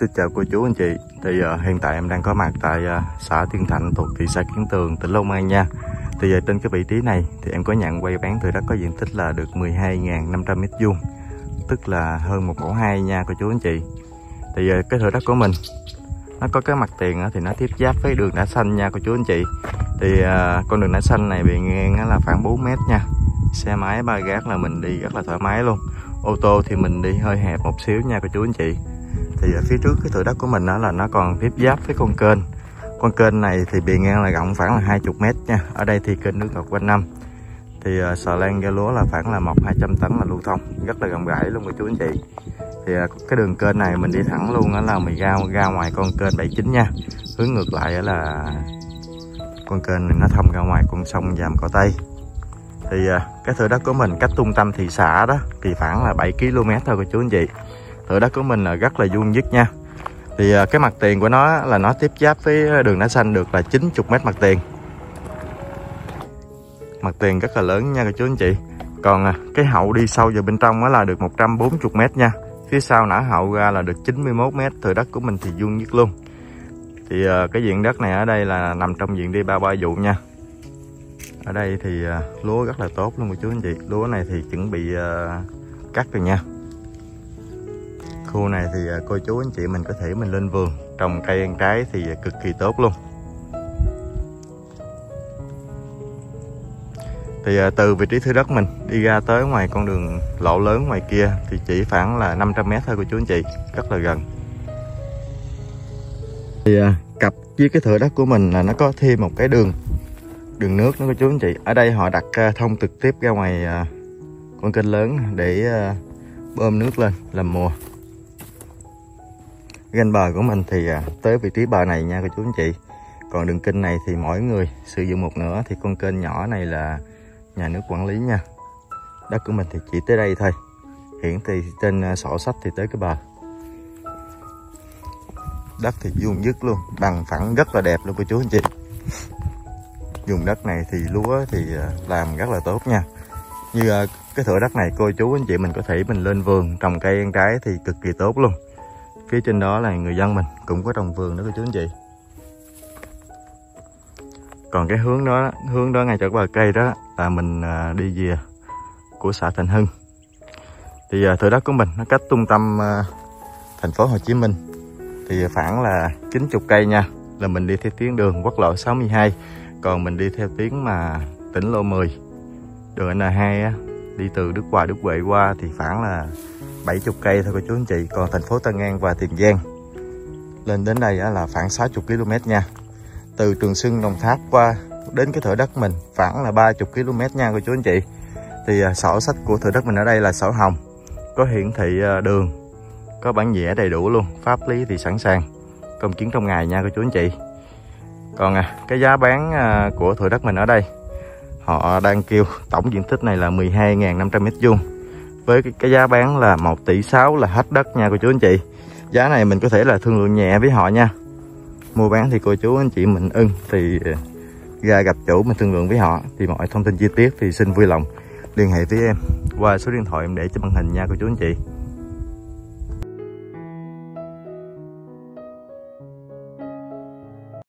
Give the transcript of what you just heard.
Xin chào cô chú anh chị. Thì uh, hiện tại em đang có mặt tại uh, xã Tiên Thạnh thuộc thị xã Kiến Tường, tỉnh Long An nha. Thì uh, trên cái vị trí này thì em có nhận quay bán thửa đất có diện tích là được 12.500 m2 Tức là hơn một mẫu hai nha cô chú anh chị. Thì uh, cái thửa đất của mình nó có cái mặt tiền uh, thì nó tiếp giáp với đường đá xanh nha cô chú anh chị. Thì uh, con đường đá xanh này bề ngang là khoảng 4 m nha. Xe máy ba gác là mình đi rất là thoải mái luôn. Ô tô thì mình đi hơi hẹp một xíu nha cô chú anh chị thì ở phía trước cái thửa đất của mình đó là nó còn tiếp giáp với con kênh. Con kênh này thì bề ngang là rộng khoảng là 20 mét nha. Ở đây thì kênh nước ngọt quanh năm. Thì ờ, uh, sò lan ra lúa là khoảng là một hai trăm tấn là lưu thông. Rất là rộng rãi luôn cô chú anh chị. Thì uh, cái đường kênh này mình đi thẳng luôn đó là mình ra ra ngoài con kênh 79 nha. Hướng ngược lại là con kênh này nó thông ra ngoài con sông Dàm Cỏ Tây. Thì uh, cái thửa đất của mình cách trung tâm thị xã đó thì khoảng là 7 km thôi cô chú anh chị thửa đất của mình là rất là vuông vức nha. Thì à, cái mặt tiền của nó là nó tiếp giáp với đường đá xanh được là 90 mét mặt tiền. Mặt tiền rất là lớn nha cô chú anh chị. Còn à, cái hậu đi sâu vào bên trong đó là được 140 mét nha. Phía sau nã hậu ra là được 91 mét. Thửa đất của mình thì vuông nhất luôn. Thì à, cái diện đất này ở đây là nằm trong diện đi ba ba vụ nha. Ở đây thì lúa rất là tốt luôn cô chú anh chị. Lúa này thì chuẩn bị cắt rồi nha khu này thì à, cô chú anh chị mình có thể mình lên vườn. Trồng cây ăn trái thì à, cực kỳ tốt luôn. Thì à, từ vị trí thứ đất mình đi ra tới ngoài con đường lộ lớn ngoài kia thì chỉ khoảng là 500 mét thôi, cô chú anh chị. Rất là gần. Thì cặp với cái thửa đất của mình là nó có thêm một cái đường đường nước nữa, cô chú anh chị. Ở đây họ đặt thông trực tiếp ra ngoài con kênh lớn để bơm nước lên làm mùa ganh bờ của mình thì à, tới vị trí bờ này nha cô chú anh chị. Còn đường kênh này thì mỗi người sử dụng một nửa, thì con kênh nhỏ này là nhà nước quản lý nha. Đất của mình thì chỉ tới đây thôi. Hiện thì trên à, sổ sách thì tới cái bờ đất thì vuông dứt luôn, bằng phẳng rất là đẹp luôn cô chú anh chị. Dùng đất này thì lúa thì à, làm rất là tốt nha. Như cái thửa đất này cô chú anh chị mình có thể mình lên vườn trồng cây ăn trái thì cực kỳ tốt luôn phía trên đó là người dân mình cũng có trồng vườn đó cô chú anh chị. Còn cái hướng đó hướng đó ngay chỗ bờ cây đó là mình à, đi về của xã Thành Hưng. Thì à, thửa đất của mình nó cách trung tâm à, thành phố Hồ Chí Minh. Thì khoảng là 90 cây nha là mình đi theo tuyến đường quốc lộ 62 còn mình đi theo tuyến mà tỉnh lộ 10 đường N2 á, đi từ Đức Hòa Đức Huệ qua thì khoảng là 70 cây thôi cô chú anh chị. Còn thành phố Tân An và Tiền Giang lên đến đây là khoảng 60 km nha. Từ Trường Xuân Đồng Tháp qua đến cái thửa đất mình khoảng là 30 km nha cô chú anh chị. Thì à, sổ sách của thửa đất mình ở đây là sổ hồng. Có hiển thị à, đường có bản vẽ đầy đủ luôn pháp lý thì sẵn sàng công chứng trong ngày nha cô chú anh chị. Còn à, cái giá bán à, của thửa đất mình ở đây họ đang kêu tổng diện tích này là 12.500 m vuông. Với cái, cái giá bán là 1 tỷ 6 là hết đất nha cô chú anh chị. Giá này mình có thể là thương lượng nhẹ với họ nha. Mua bán thì cô chú anh chị mình ưng thì ờ, ra gặp chủ mình thương lượng với họ thì mọi thông tin chi tiết thì xin vui lòng liên hệ với em qua số điện thoại em để trên màn hình nha cô chú anh chị.